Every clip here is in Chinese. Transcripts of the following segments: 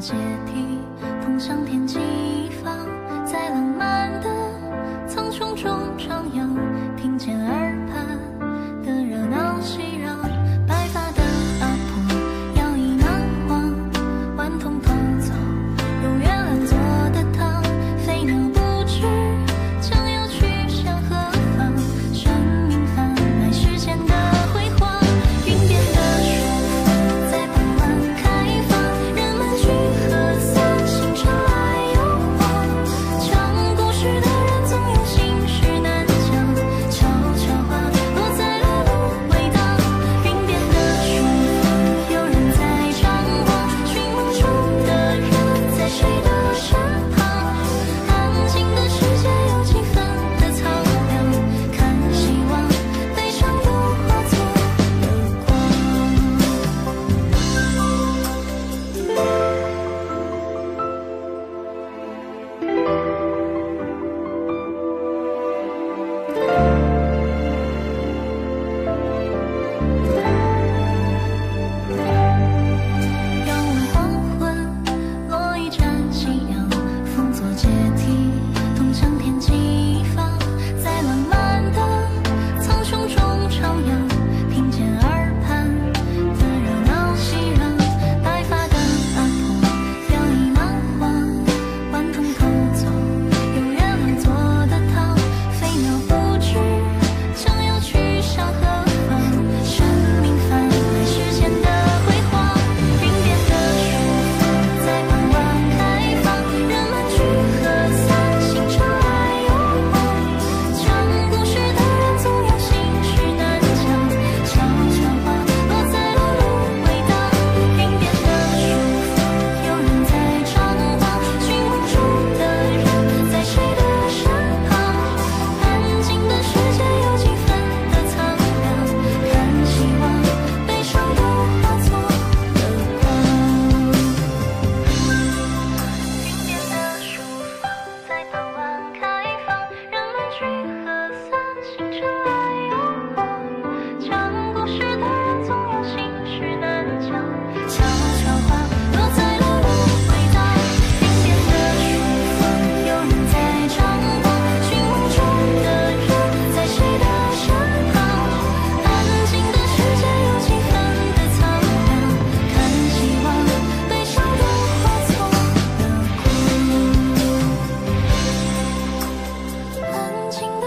阶梯通向天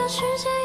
世界